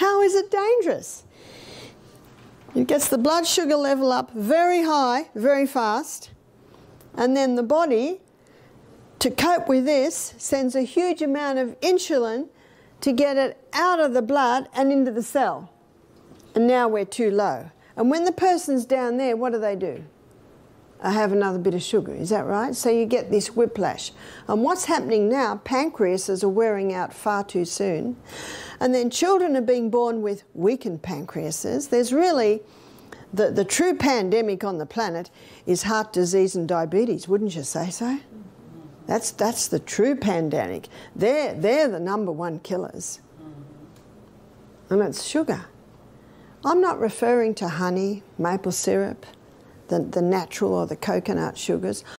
How is it dangerous? It gets the blood sugar level up very high, very fast, and then the body, to cope with this, sends a huge amount of insulin to get it out of the blood and into the cell. And now we're too low. And when the person's down there, what do they do? I have another bit of sugar, is that right? So you get this whiplash. And what's happening now, pancreases are wearing out far too soon. And then children are being born with weakened pancreases. There's really the, the true pandemic on the planet is heart disease and diabetes, wouldn't you say so? That's, that's the true pandemic. They're, they're the number one killers. And it's sugar. I'm not referring to honey, maple syrup, the, the natural or the coconut sugars.